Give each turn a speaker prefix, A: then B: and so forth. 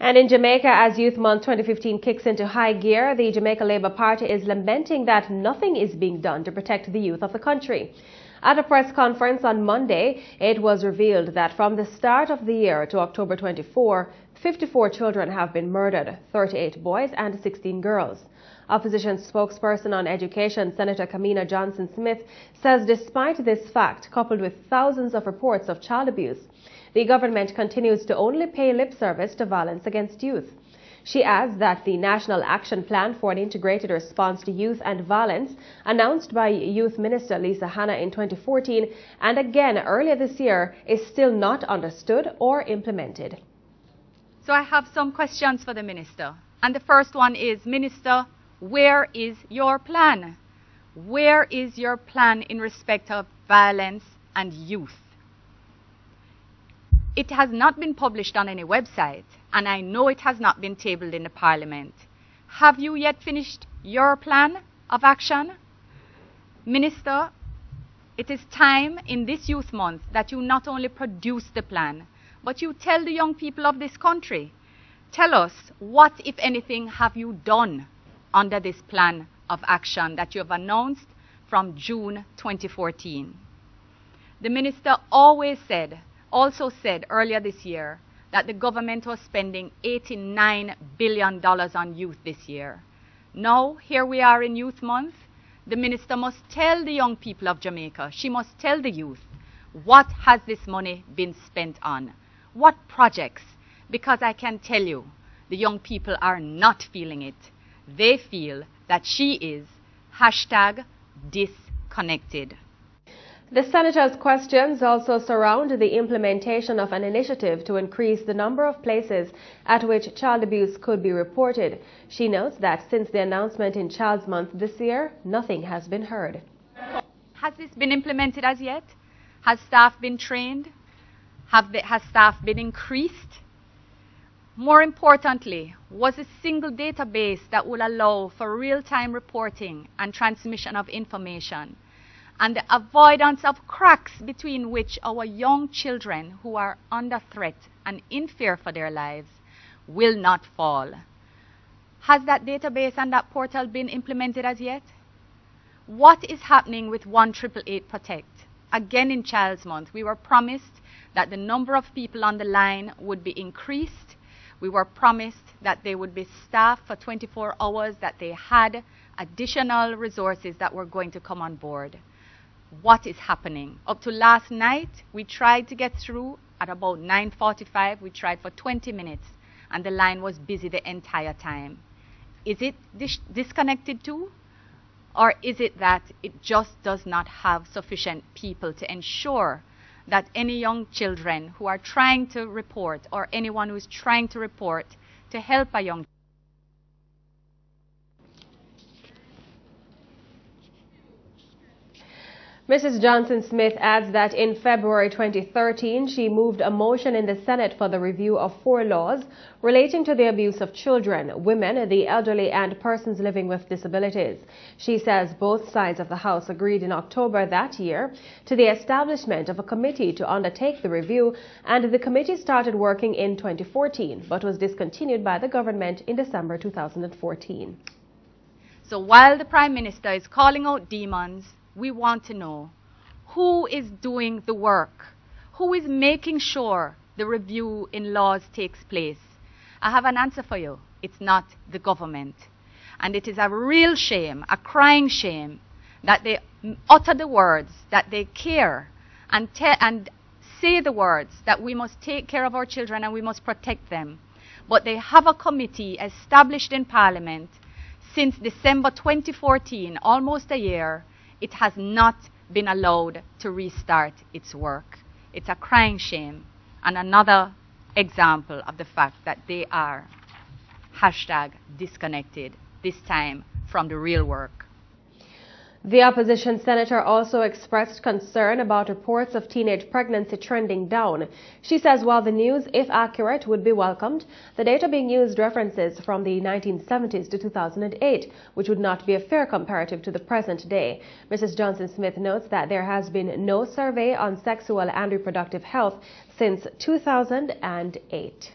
A: And in Jamaica, as Youth Month 2015 kicks into high gear, the Jamaica Labour Party is lamenting that nothing is being done to protect the youth of the country. At a press conference on Monday, it was revealed that from the start of the year to October 24, 54 children have been murdered, 38 boys and 16 girls. Opposition spokesperson on education, Senator Kamina Johnson Smith, says despite this fact, coupled with thousands of reports of child abuse, the government continues to only pay lip service to violence against youth. She adds that the National Action Plan for an Integrated Response to Youth and Violence, announced by Youth Minister Lisa Hanna in 2014 and again earlier this year, is still not understood or implemented.
B: So I have some questions for the Minister. And the first one is, Minister, where is your plan? Where is your plan in respect of violence and youth? It has not been published on any website, and I know it has not been tabled in the Parliament. Have you yet finished your plan of action? Minister, it is time in this Youth Month that you not only produce the plan, but you tell the young people of this country. Tell us what, if anything, have you done under this plan of action that you have announced from June 2014. The minister always said also said earlier this year that the government was spending $89 billion on youth this year. Now, here we are in Youth Month. The minister must tell the young people of Jamaica, she must tell the youth, what has this money been spent on? What projects? Because I can tell you, the young people are not feeling it. They feel that she is hashtag disconnected.
A: The Senator's questions also surround the implementation of an initiative to increase the number of places at which child abuse could be reported. She notes that since the announcement in Child's Month this year, nothing has been heard.
B: Has this been implemented as yet? Has staff been trained? Have the, has staff been increased? More importantly, was a single database that will allow for real-time reporting and transmission of information and the avoidance of cracks between which our young children who are under threat and in fear for their lives will not fall. Has that database and that portal been implemented as yet? What is happening with 1888 Protect? Again in Child's Month, we were promised that the number of people on the line would be increased. We were promised that they would be staffed for 24 hours, that they had additional resources that were going to come on board what is happening. Up to last night, we tried to get through at about 9.45. We tried for 20 minutes, and the line was busy the entire time. Is it dis disconnected too? Or is it that it just does not have sufficient people to ensure that any young children who are trying to report or anyone who is trying to report to help a young
A: Mrs. Johnson Smith adds that in February 2013, she moved a motion in the Senate for the review of four laws relating to the abuse of children, women, the elderly, and persons living with disabilities. She says both sides of the House agreed in October that year to the establishment of a committee to undertake the review, and the committee started working in 2014 but was discontinued by the government in December 2014.
B: So while the Prime Minister is calling out demons, we want to know who is doing the work, who is making sure the review in laws takes place. I have an answer for you. It's not the government. And it is a real shame, a crying shame, that they utter the words that they care and, and say the words that we must take care of our children and we must protect them. But they have a committee established in Parliament since December 2014, almost a year, it has not been allowed to restart its work. It's a crying shame and another example of the fact that they are hashtag disconnected, this time from the real work.
A: The opposition senator also expressed concern about reports of teenage pregnancy trending down. She says while the news, if accurate, would be welcomed, the data being used references from the 1970s to 2008, which would not be a fair comparative to the present day. Mrs. Johnson-Smith notes that there has been no survey on sexual and reproductive health since 2008.